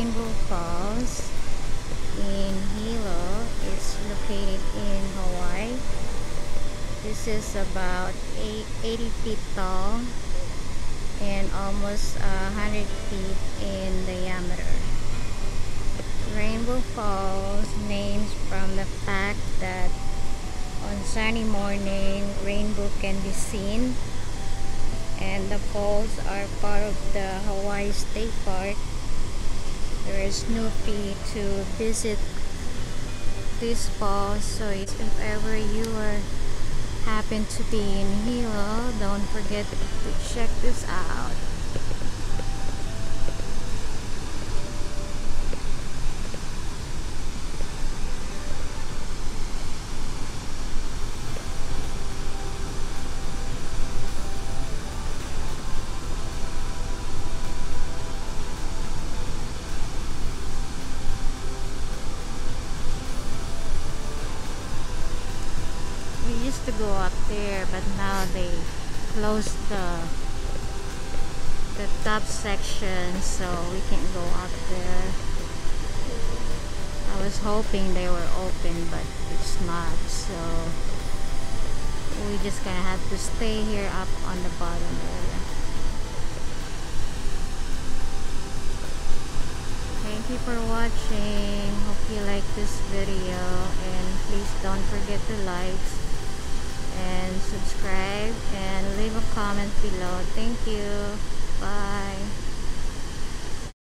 Rainbow Falls in Hilo is located in Hawaii. This is about 80 feet tall and almost 100 feet in diameter. Rainbow Falls names from the fact that on sunny morning rainbow can be seen and the falls are part of the Hawaii State Park no fee to visit this falls so if ever you are happen to be in Hilo don't forget to check this out. we used to go up there but now they closed the the top section so we can't go up there. I was hoping they were open but it's not so we just gonna have to stay here up on the bottom area. Thank you for watching. Hope you like this video and please don't forget to like and subscribe and leave a comment below. Thank you. Bye